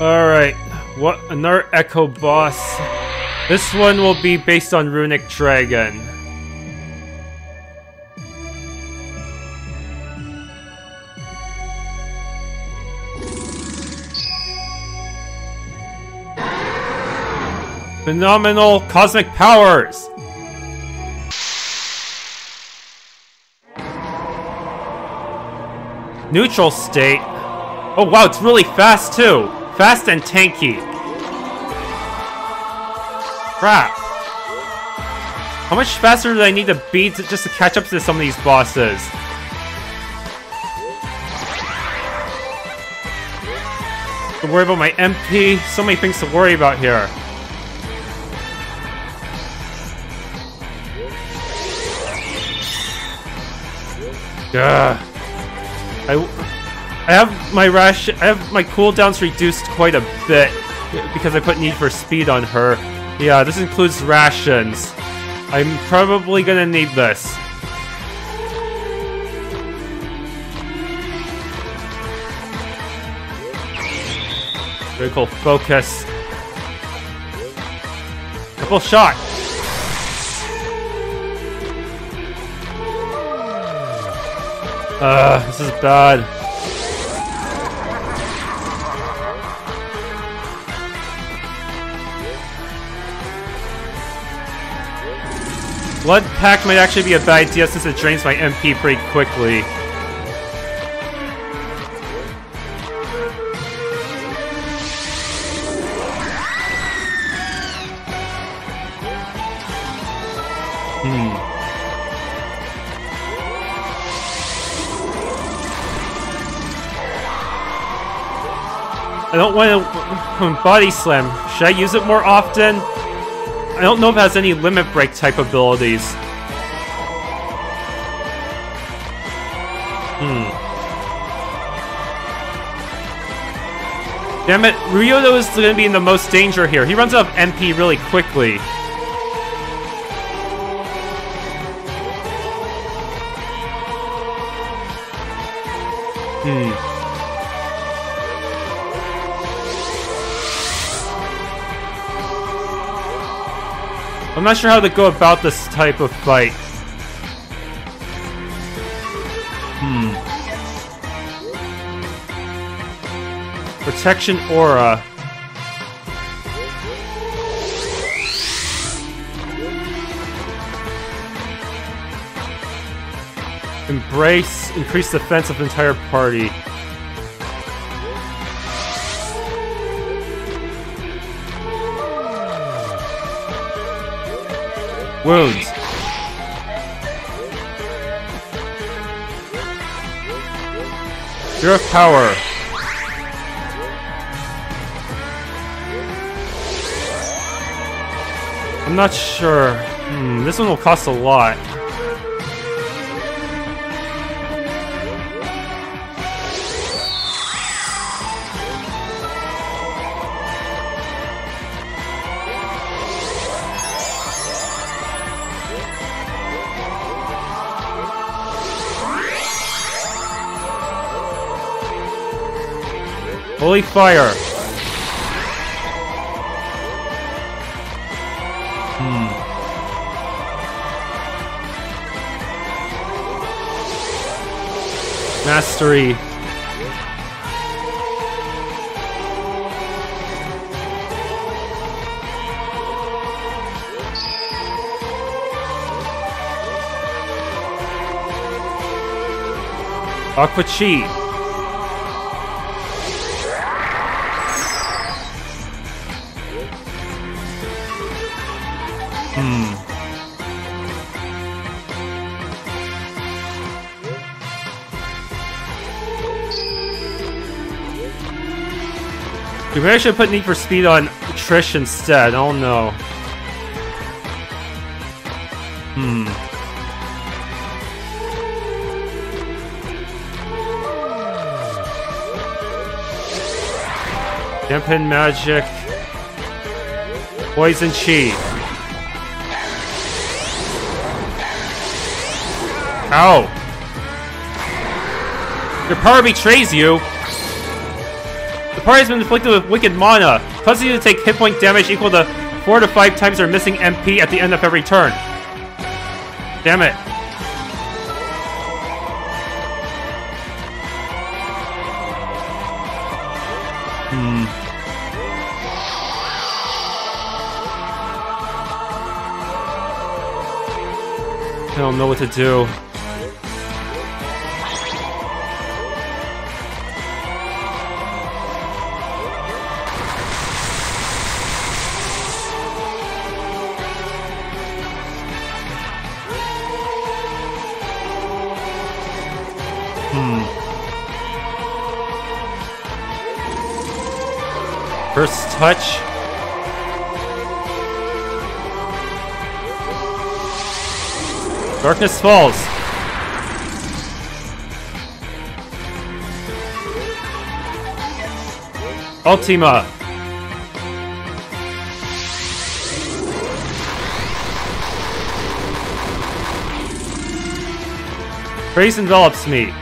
Alright, what another Echo boss. This one will be based on Runic Dragon. Phenomenal cosmic powers! Neutral state. Oh wow, it's really fast too! Fast and tanky. Crap. How much faster do I need to be to, just to catch up to some of these bosses? Don't worry about my MP. So many things to worry about here. Ugh. I, I have my rash. I have my cooldowns reduced quite a bit because I put Need for Speed on her. Yeah, this includes rations. I'm probably gonna need this. Critical focus. Couple shot. Uh, this is bad. Blood Pack might actually be a bad idea since it drains my MP pretty quickly. Hmm. I don't want to body slam. Should I use it more often? I don't know if it has any limit break type abilities. Hmm. Damn it, Ryudo is going to be in the most danger here. He runs out of MP really quickly. Hmm. I'm not sure how to go about this type of fight. Hmm. Protection Aura. Embrace, increase defense of entire party. Wounds. Zero power. I'm not sure. Hmm, this one will cost a lot. Holy fire! Hmm. Mastery. Aqua Chi. Maybe I should put Need for Speed on Trish instead. Oh no. Hmm. Dampen Magic. Poison Chi. Ow! Your power betrays you! Party has been inflicted with wicked mana, causing you to take hit point damage equal to 4 to 5 times their missing MP at the end of every turn. Damn it. Hmm. I don't know what to do. Touch. Darkness falls. Ultima. Praise envelops me.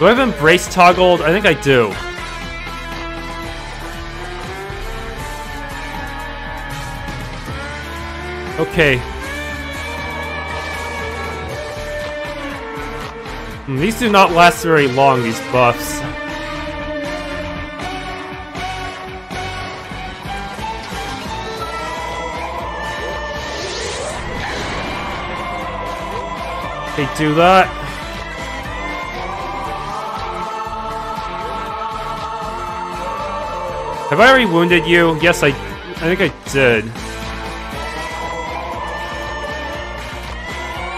Do I have Embrace toggled? I think I do. Okay. Hmm, these do not last very long, these buffs. They do that. Have I already wounded you? Yes, I... I think I did.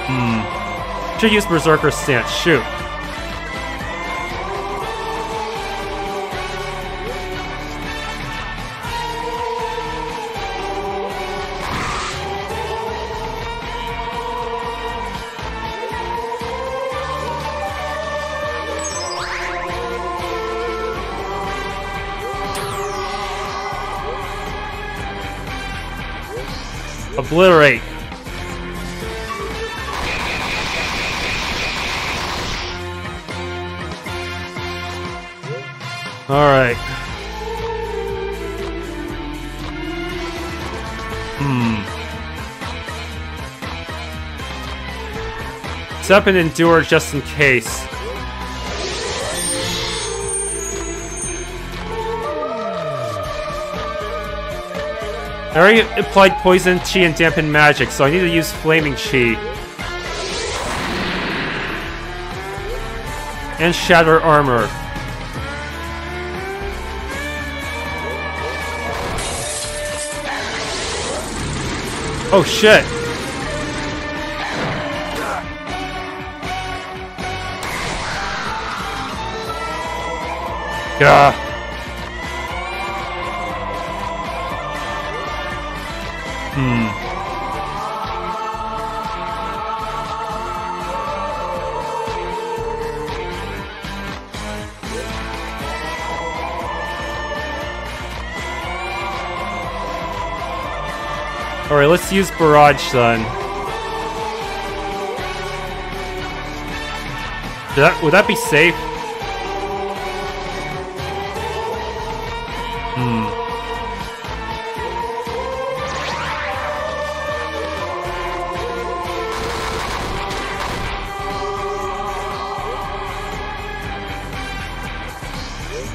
Hmm. Should use Berserker Stance. Shoot. Obliterate. Alright. Hmm. Set up and endure just in case. I already applied Poison Chi and Dampen Magic, so I need to use Flaming Chi. And Shatter Armor. Oh shit! Yeah. Use Barrage son. That, would that be safe? Hmm.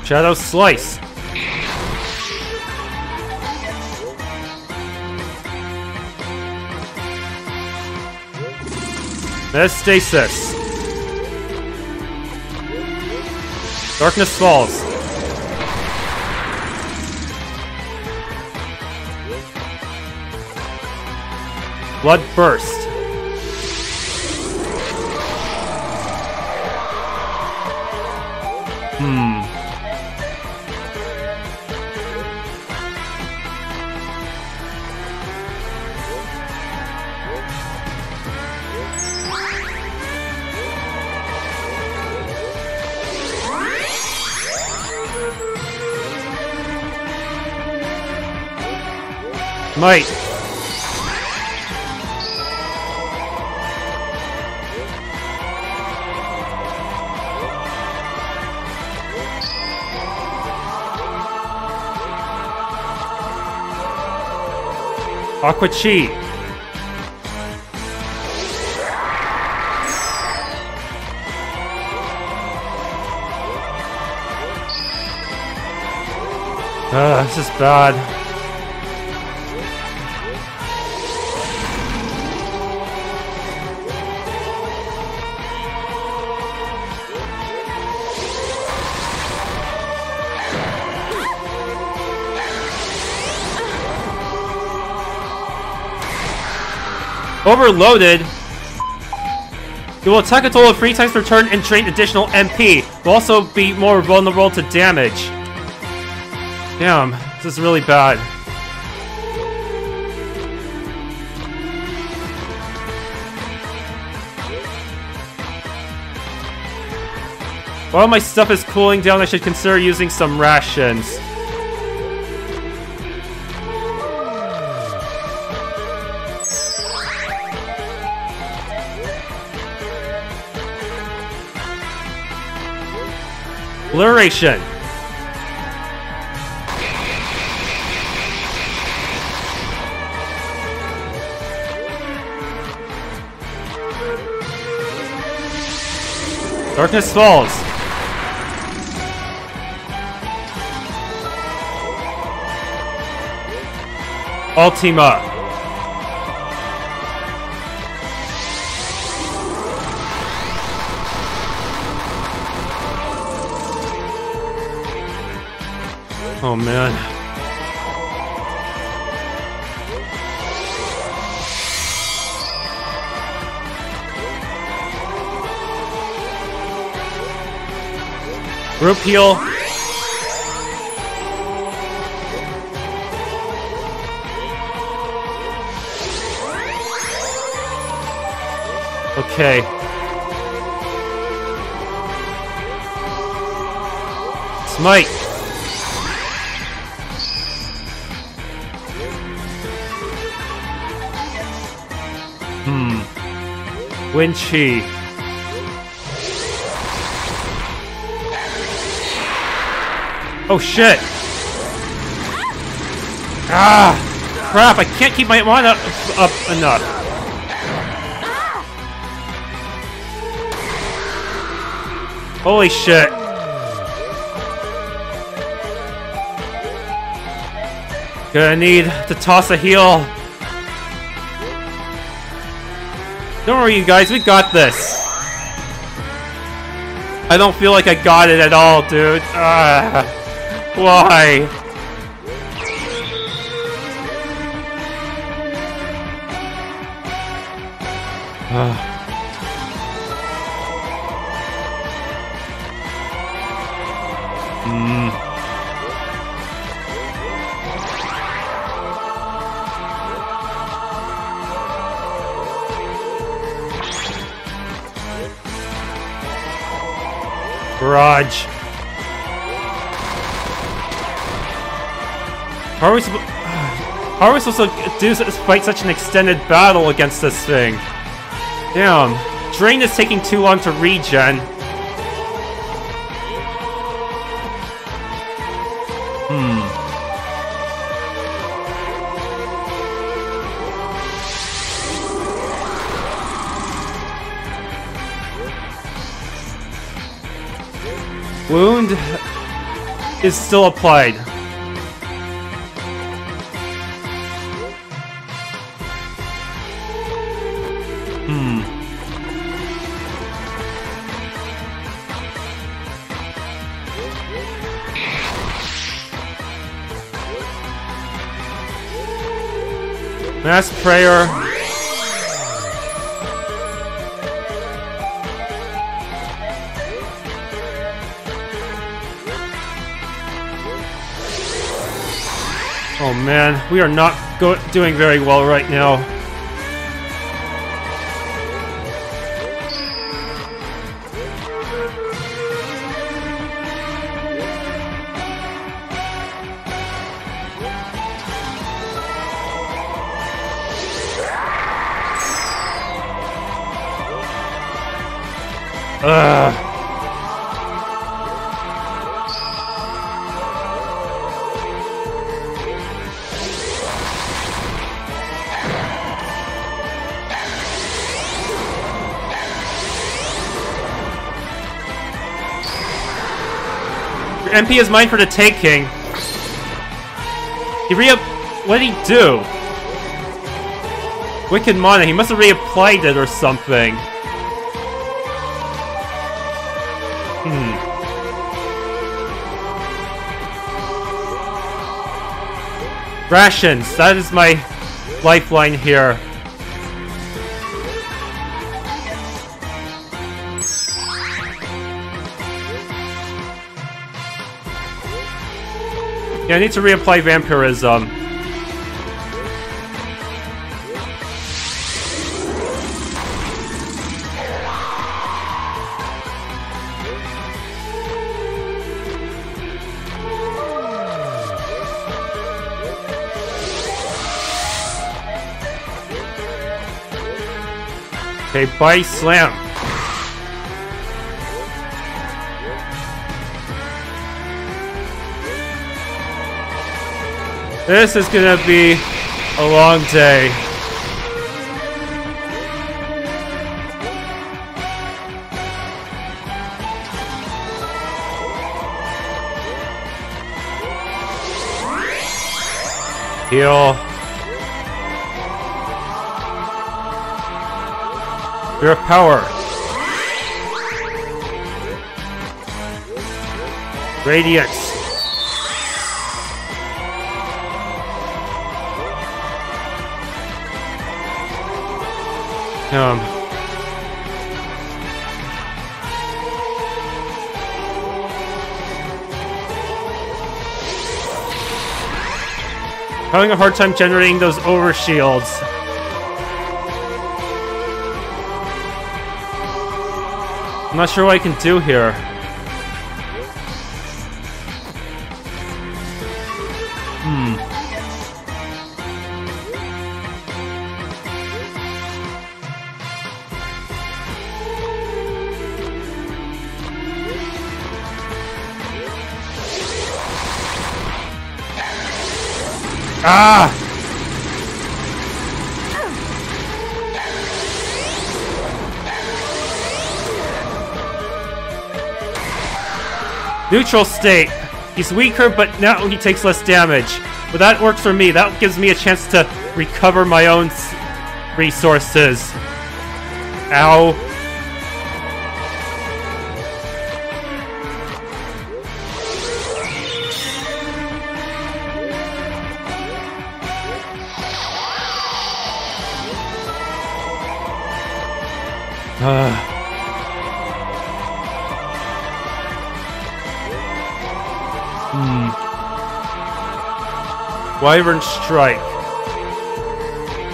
Shadow Slice. Metastasis. Darkness Falls. Blood Burst. Might. Aqua Chi. Ugh, this is bad. Overloaded. It will attack a total of three times per turn and drain additional MP. Will also be more vulnerable to damage. Damn, this is really bad. While my stuff is cooling down, I should consider using some rations. Obliteration. Darkness falls. All team up. Oh, man. Rope heal. Okay. Smite. Chi. Oh shit! Ah! Crap, I can't keep my mana up, up enough. Holy shit. Gonna need to toss a heal. Don't worry, you guys, we got this. I don't feel like I got it at all, dude. Ah, why? How are we supposed? How are we supposed to do fight such an extended battle against this thing? Damn, Drain is taking too long to regen. Hmm. Wound is still applied. Mass prayer. Oh man, we are not doing very well right now. MP is mine for the taking. He re- What did he do? Wicked Mana, he must have reapplied it or something. Hmm. Rations, that is my lifeline here. Yeah, I need to reapply vampirism. Okay, bye slam. This is gonna be a long day. Heal. Your power. Radiance. Um. Having a hard time generating those overshields. I'm not sure what I can do here. Neutral state. He's weaker, but now he takes less damage. But that works for me. That gives me a chance to recover my own resources. Ow. Uh. Hmm. Wyvern Strike.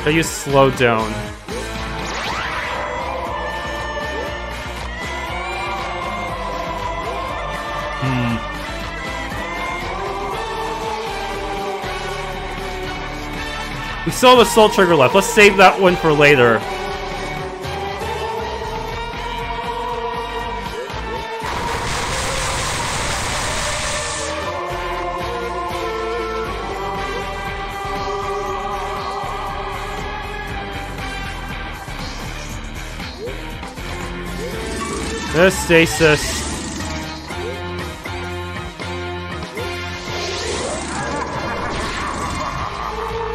I use Slow Down. Hmm. We still have a Soul Trigger left. Let's save that one for later. Stasis.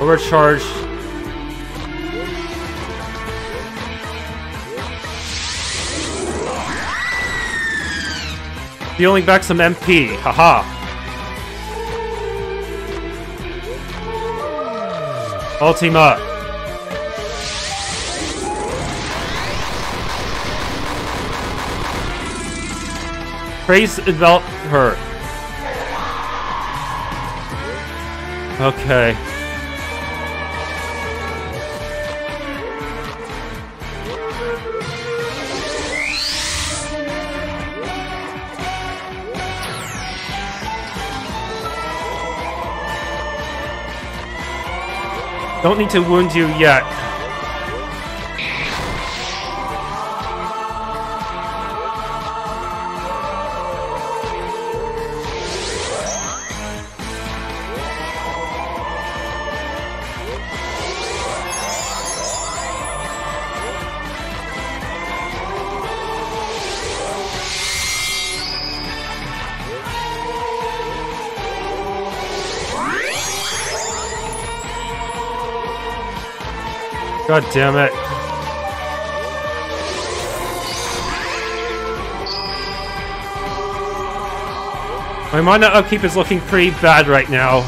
Overcharge. Dealing back some MP. Haha. Ultima. Praise envelop her. Okay. Don't need to wound you yet. God damn it. My mana upkeep is looking pretty bad right now.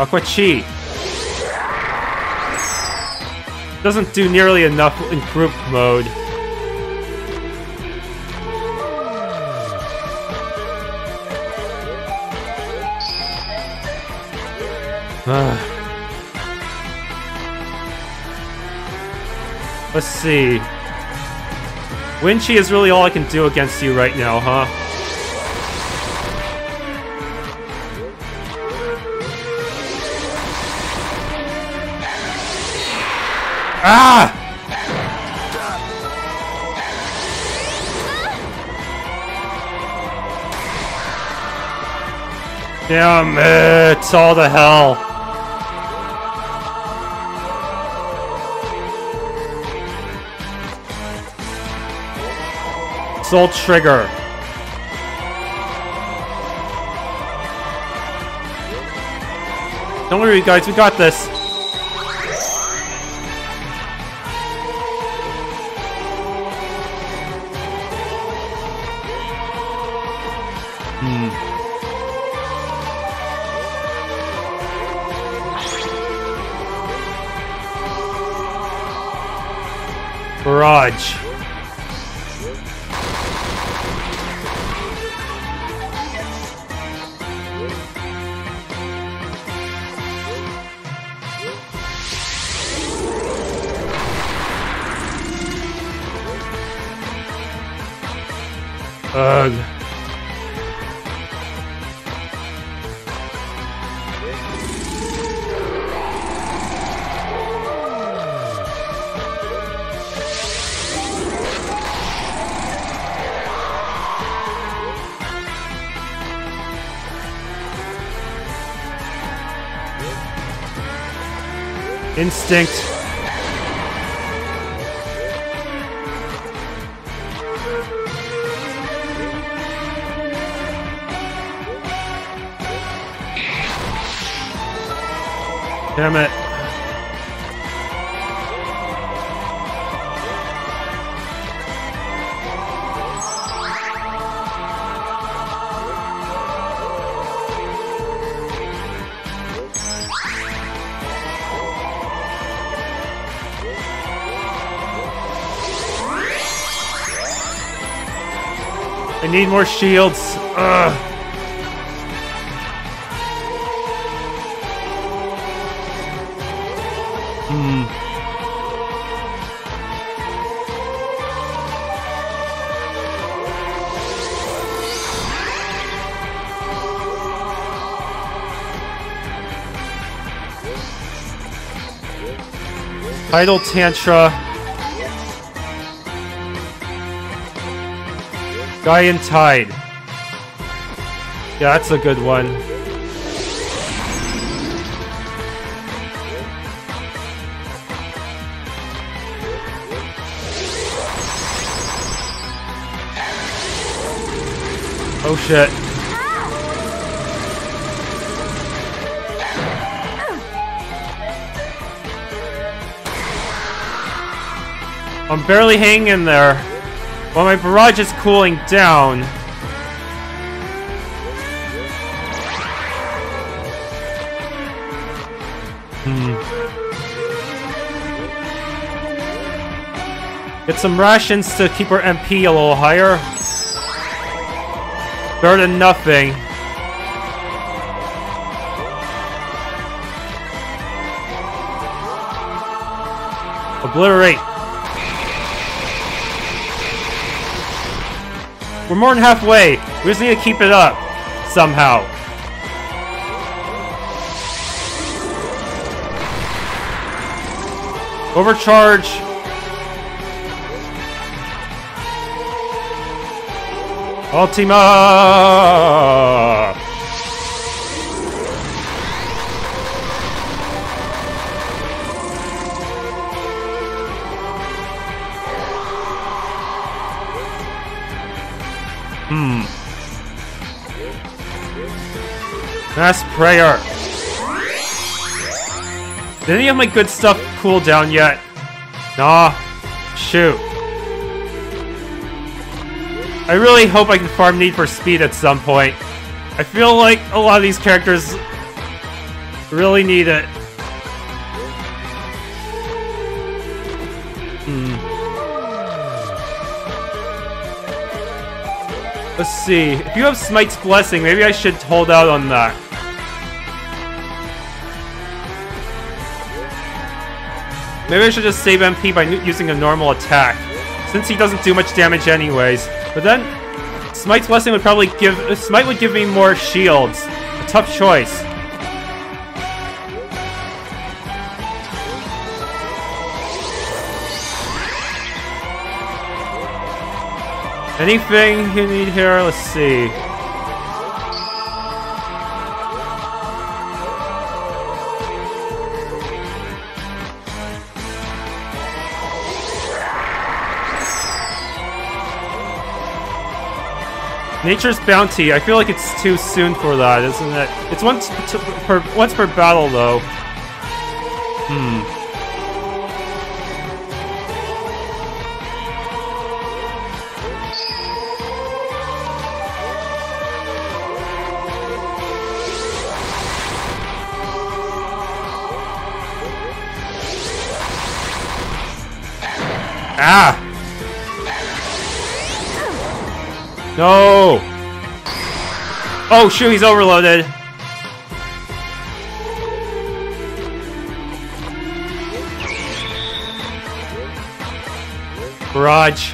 Aqua Chi. Doesn't do nearly enough in group mode. Ah. Let's see. Wind Chi is really all I can do against you right now, huh? Ah! Damn it! All the hell. Soul Trigger. Don't worry, guys. We got this. Barrage. Instinct. Damn it. Need more shields. Ugh. Hmm. Tidal Tantra. Gaian Tide. Yeah, that's a good one. Oh shit. I'm barely hanging there. While my barrage is cooling down. Hmm. Get some rations to keep our MP a little higher. Better than nothing. Obliterate. We're more than halfway. We just need to keep it up. Somehow. Overcharge. Ultima! Mass prayer. Did any of my good stuff cool down yet? Nah. Shoot. I really hope I can farm Need for Speed at some point. I feel like a lot of these characters really need it. Hmm. Let's see. If you have Smite's Blessing, maybe I should hold out on that. Maybe I should just save MP by using a normal attack, since he doesn't do much damage anyways. But then, Smite's Blessing would probably give- uh, Smite would give me more shields. A tough choice. Anything you need here? Let's see. Nature's Bounty. I feel like it's too soon for that, isn't it? It's once per once per battle, though. Hmm. No! Oh shoot, he's overloaded. Barrage.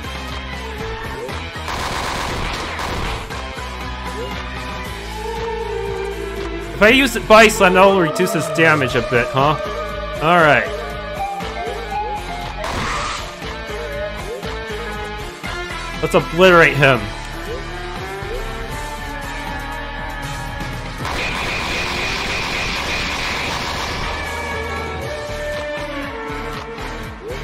If I use Body Slam, that'll reduce his damage a bit, huh? Alright. Let's obliterate him.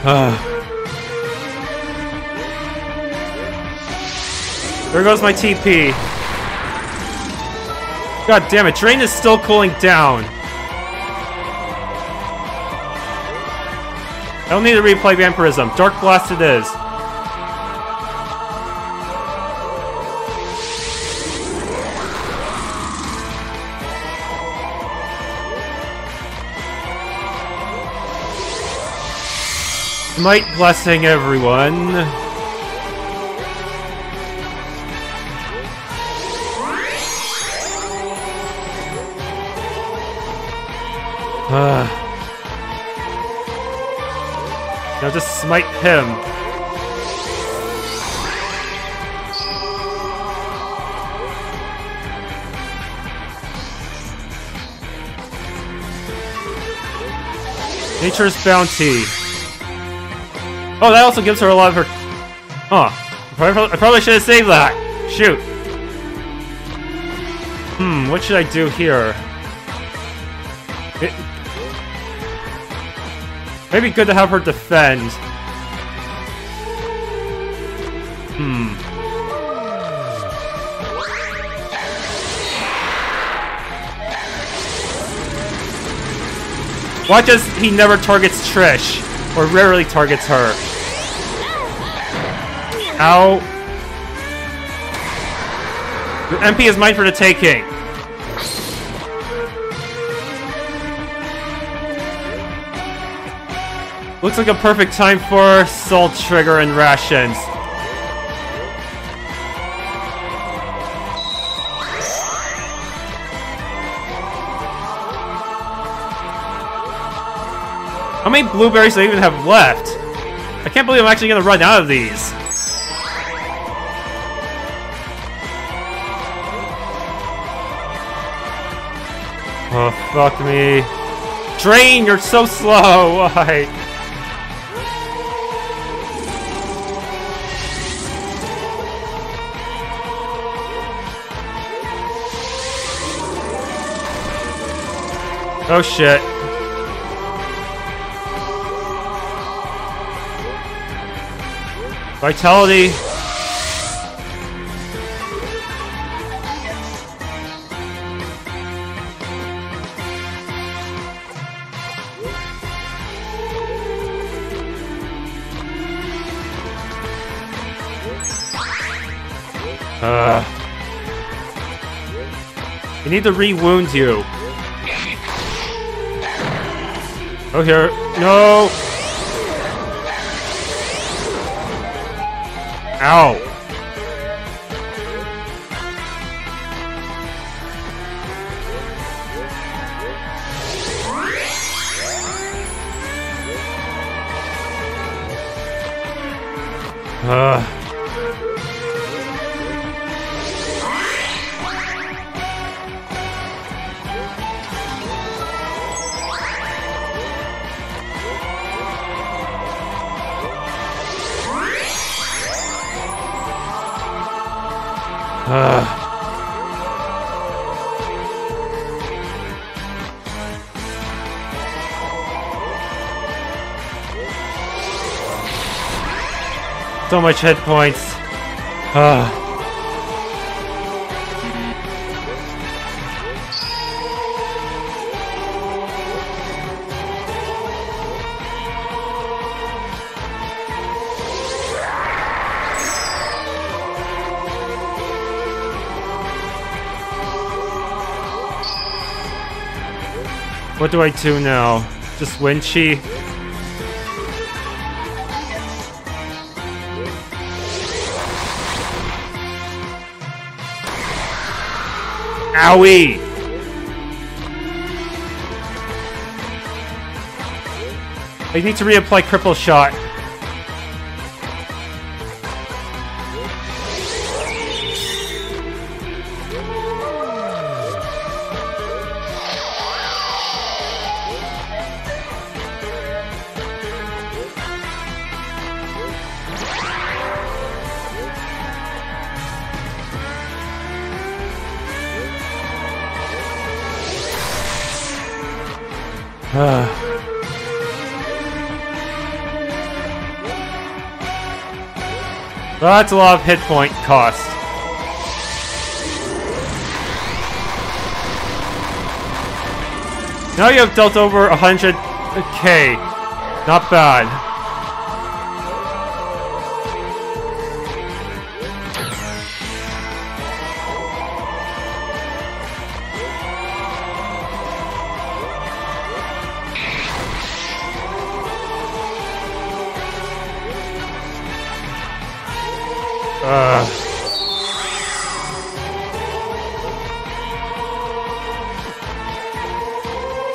there goes my TP. God damn it, Drain is still cooling down. I don't need to replay Vampirism. Dark Blast it is. Might blessing everyone. Uh. Now just smite him. Nature's Bounty. Oh, that also gives her a lot of her... Huh. I probably should have saved that. Shoot. Hmm, what should I do here? It... Maybe good to have her defend. Hmm. Why does he never targets Trish? Or rarely targets her? Ow. The MP is mine for the taking. Looks like a perfect time for Soul Trigger and Rations. Many blueberries do I even have left? I can't believe I'm actually gonna run out of these. Oh, fuck me. Drain, you're so slow! Why? Oh shit. Vitality. Uh, I need to re-wound you. Oh, here. No! Ow. Much hit points. Ugh. What do I do now? Just Wind Chi? Owie! I need to reapply Cripple Shot. That's a lot of hit point cost. Now you have dealt over 100k. Not bad. Ugh.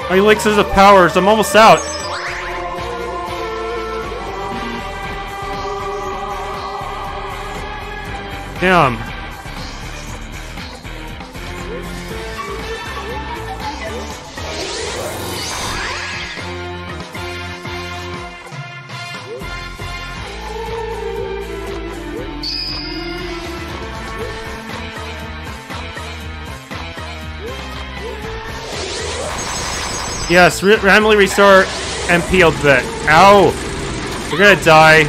My elixirs of powers, I'm almost out. Damn. Yes, re randomly restore MP a bit. Ow! You're gonna die.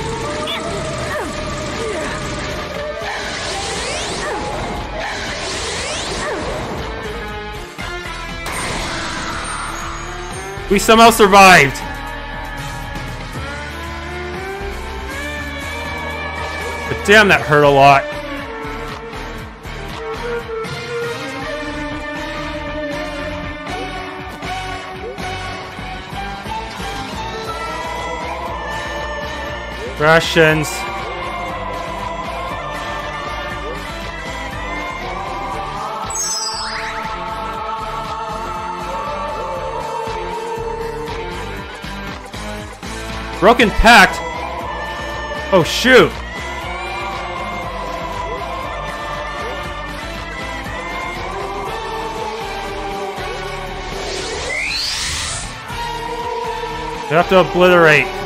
We somehow survived! But damn, that hurt a lot. Rations. Broken Pact? Oh, shoot. You have to obliterate.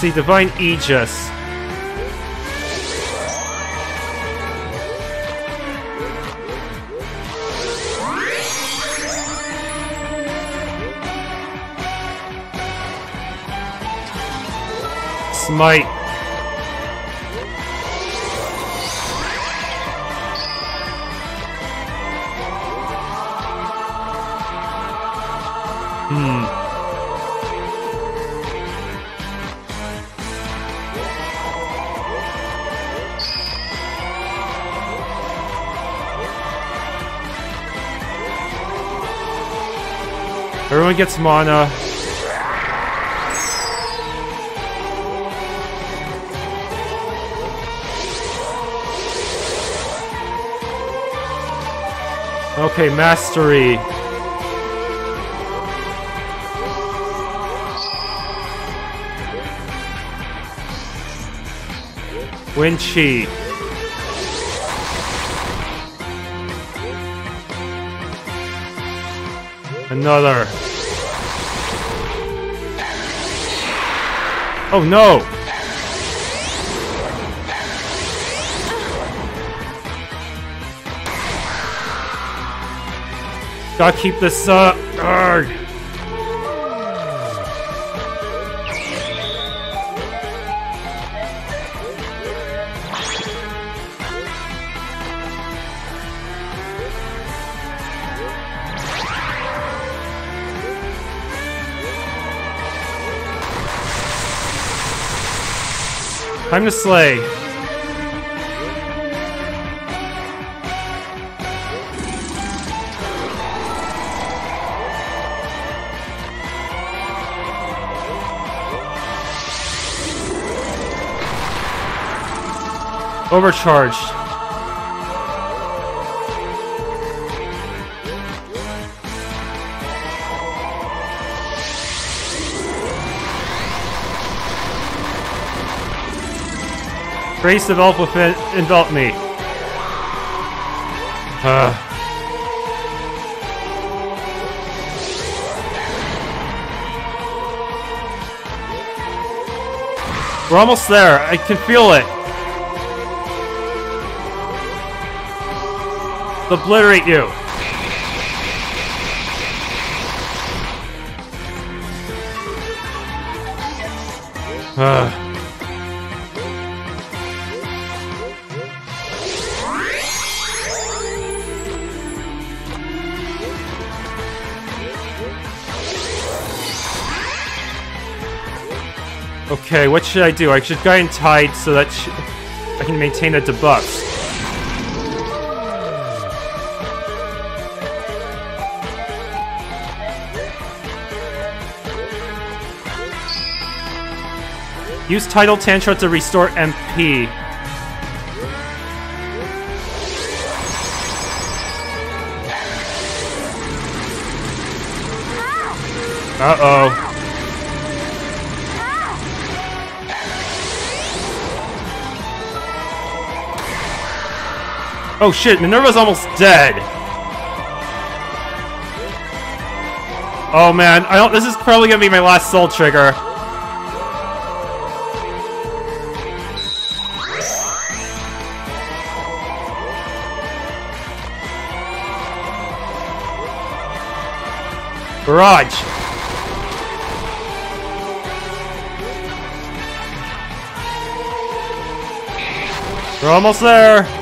See, Divine Aegis. Smite. Hmm. Everyone gets mana. Okay, mastery. Wind. Another. Oh no! Gotta keep this up. Arrgh. Time to slay. Overcharged. Grace develop within envelop me. Uh. We're almost there. I can feel it. Obliterate you. Uh. Okay, what should I do? I should go and tide so that I can maintain the debuffs. Use Tidal Tantra to restore MP. Uh-oh. Oh shit, Minerva's almost dead. Oh man, I don't. This is probably gonna be my last soul trigger. Barrage. We're almost there.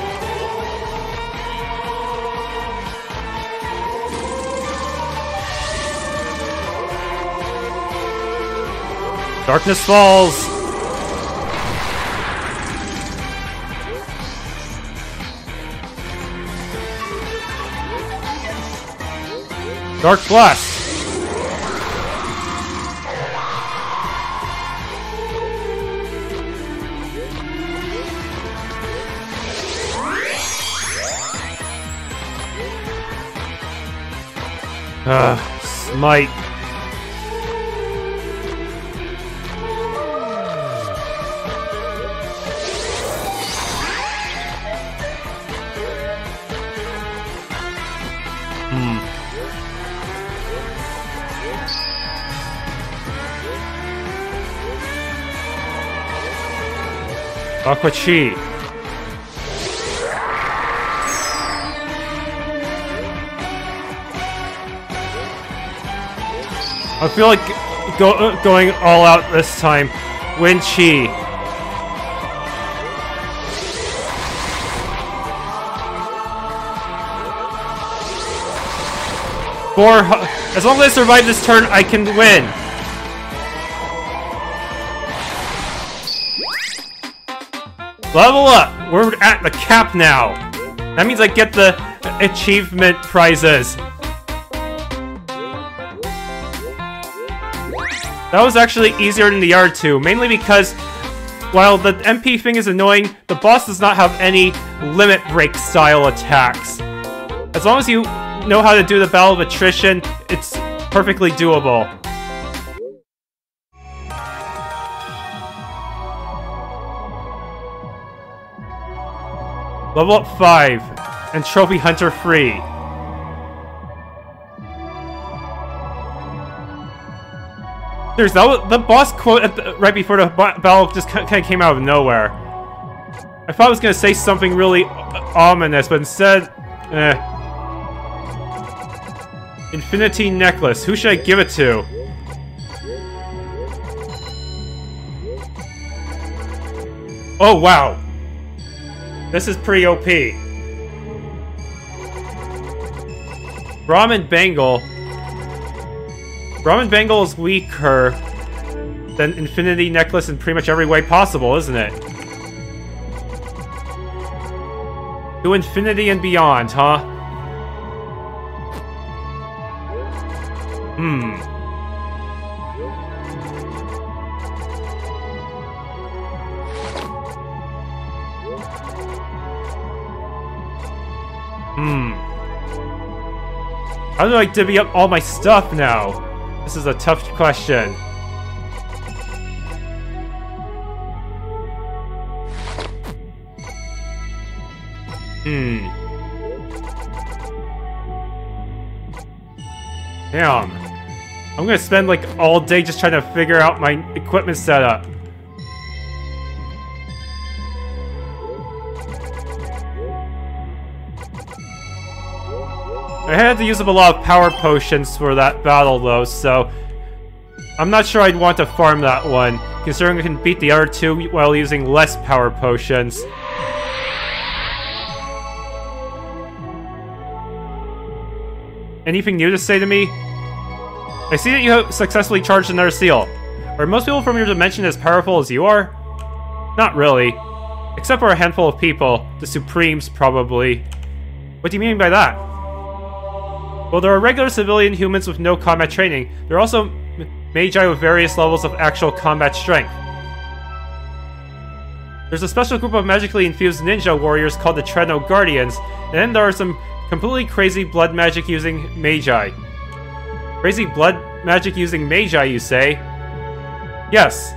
Darkness falls. Dark blast. Ah, smite. Aqua Chi. I feel like go uh, going all out this time. Wind Chi. As long as I survive this turn, I can win. Level up! We're at the cap now. That means I get the achievement prizes. That was actually easier than the R2, mainly because while the MP thing is annoying, the boss does not have any limit break style attacks. As long as you know how to do the Battle of Attrition, it's perfectly doable. Level up 5, and Trophy Hunter free. There's that the boss quote the, right before the battle just kind of came out of nowhere. I thought I was gonna say something really ominous, but instead, eh. Infinity Necklace. Who should I give it to? Oh, wow. This is pretty OP. Brahmin Bangle. Brahmin Bangle is weaker than Infinity Necklace in pretty much every way possible, isn't it? To infinity and beyond, huh? Hmm. Hmm. How do I divvy up all my stuff now? This is a tough question. Hmm. Damn. I'm gonna spend like all day just trying to figure out my equipment setup. I had to use up a lot of power potions for that battle though, so... I'm not sure I'd want to farm that one, considering I can beat the other two while using less power potions. Anything new to say to me? I see that you have successfully charged another seal. Are most people from your dimension as powerful as you are? Not really. Except for a handful of people. The Supremes, probably. What do you mean by that? Well, there are regular civilian humans with no combat training, there are also magi with various levels of actual combat strength. There's a special group of magically infused ninja warriors called the Treno Guardians, and then there are some completely crazy blood magic using magi. Crazy blood magic using magi, you say? Yes.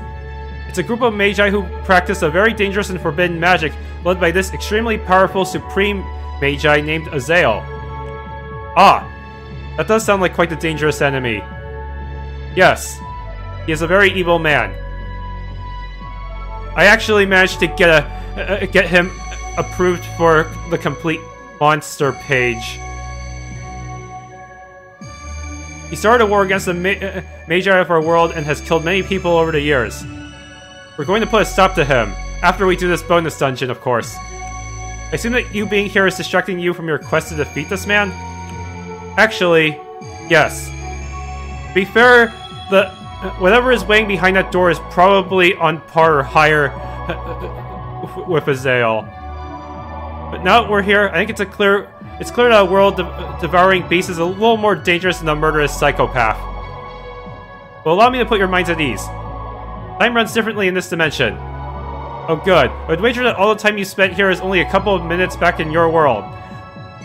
It's a group of magi who practice a very dangerous and forbidden magic led by this extremely powerful supreme magi named Azael. Ah, that does sound like quite a dangerous enemy. Yes, he is a very evil man. I actually managed to get a uh, get him approved for the complete monster page. He started a war against the ma uh, Magi of our world and has killed many people over the years. We're going to put a stop to him, after we do this bonus dungeon, of course. I assume that you being here is distracting you from your quest to defeat this man? Actually, yes. To be fair, the uh, whatever is weighing behind that door is probably on par or higher uh, uh, with Azael. But now that we're here, I think it's a clear it's clear that a world de devouring beast is a little more dangerous than a murderous psychopath. Well, allow me to put your minds at ease. Time runs differently in this dimension. Oh good. I'd wager that all the time you spent here is only a couple of minutes back in your world.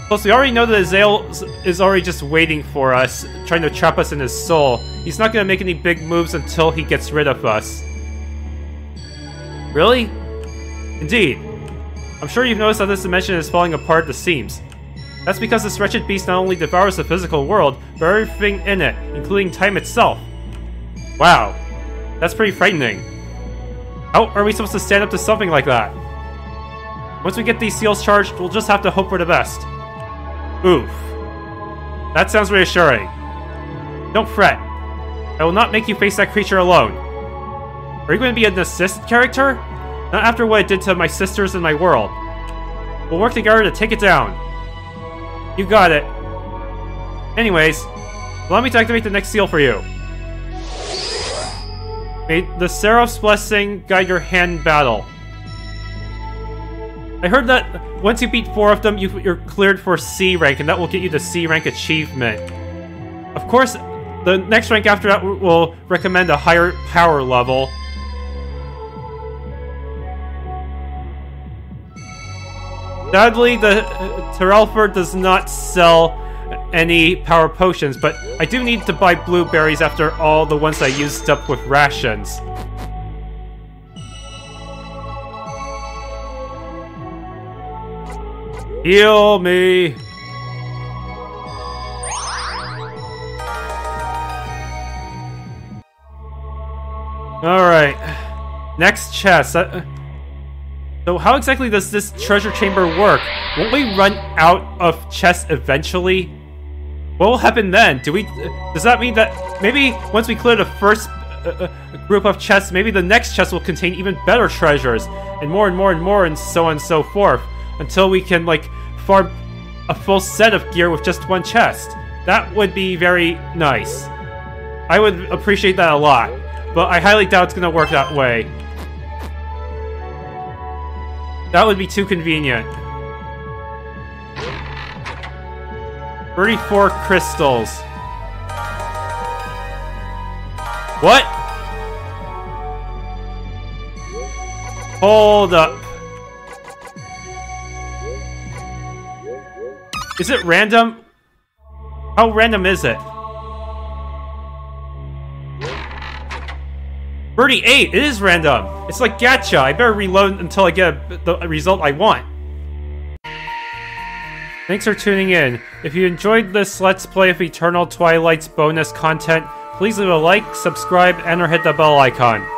Plus, we already know that Azael is already just waiting for us, trying to trap us in his soul. He's not gonna make any big moves until he gets rid of us. Really? Indeed. I'm sure you've noticed that this dimension is falling apart at the seams. That's because this wretched beast not only devours the physical world, but everything in it, including time itself. Wow. That's pretty frightening. How are we supposed to stand up to something like that? Once we get these seals charged, we'll just have to hope for the best. Oof. That sounds reassuring. Don't fret. I will not make you face that creature alone. Are you going to be an assist character? Not after what it did to my sisters and my world. We'll work together to take it down. You got it. Anyways, allow me to activate the next seal for you. May the Seraph's Blessing guide your hand battle. I heard that once you beat four of them, you, are cleared for C rank, and that will get you the C rank achievement. Of course, the next rank after that will recommend a higher power level. Sadly, the uh, does not sell any power potions, but I do need to buy blueberries after all the ones I used up with rations. Heal me! Alright. Next chest. Uh, so how exactly does this treasure chamber work? Won't we run out of chests eventually? What will happen then? Do we? Does that mean that maybe once we clear the first uh, uh, group of chests, maybe the next chest will contain even better treasures, and more and more and more, and so on and so forth, until we can like farm a full set of gear with just one chest? That would be very nice. I would appreciate that a lot, but I highly doubt it's gonna work that way. That would be too convenient. 34 crystals. What? Hold up. Is it random? How random is it? 38! It is random! It's like gacha. I better reload until I get the result I want. Thanks for tuning in. If you enjoyed this Let's Play of Eternal Twilight's bonus content, please leave a like, subscribe, and or hit the bell icon.